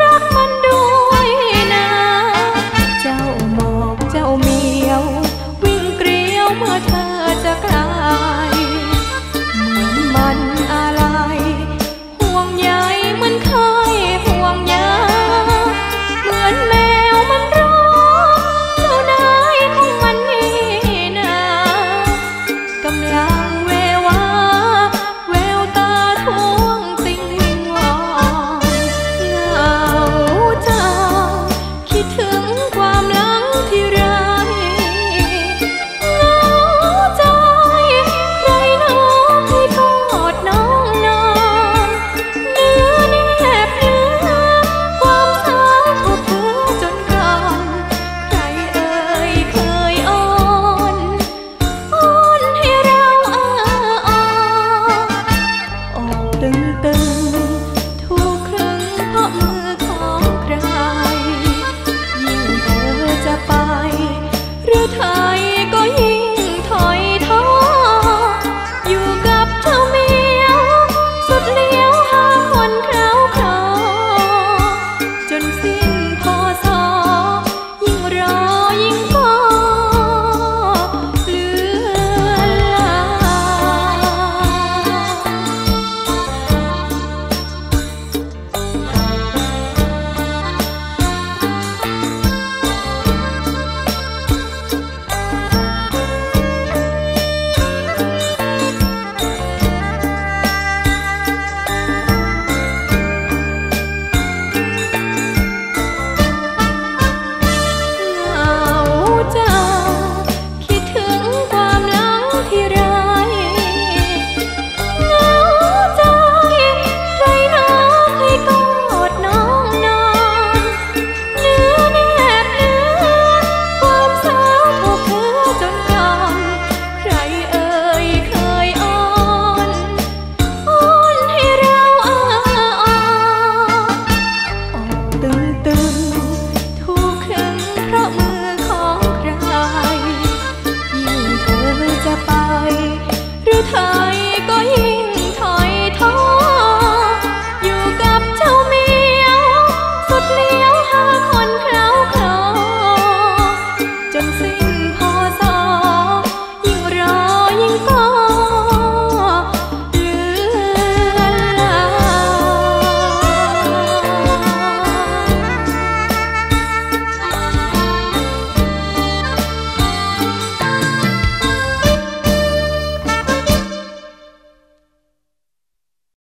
รักมันด้วยนะ เจ้าหมอกเจ้าเมียว วิ่งเกลียวเมื่อเธอ 等等